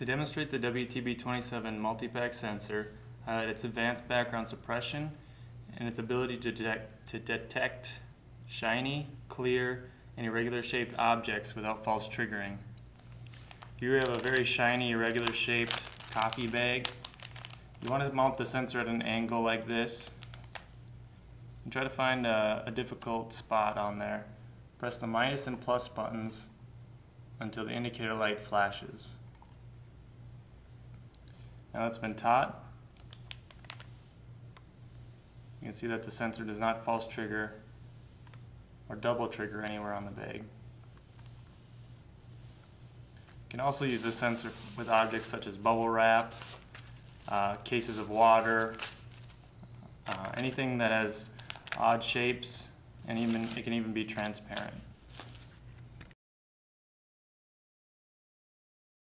To demonstrate the WTB27 Multipac sensor, highlight its advanced background suppression and its ability to detect, to detect shiny, clear, and irregular shaped objects without false triggering. Here we have a very shiny, irregular shaped coffee bag. You want to mount the sensor at an angle like this. And try to find a, a difficult spot on there. Press the minus and plus buttons until the indicator light flashes. Now it's been taught. You can see that the sensor does not false trigger or double trigger anywhere on the bag. You can also use this sensor with objects such as bubble wrap, uh, cases of water, uh, anything that has odd shapes, and even it can even be transparent.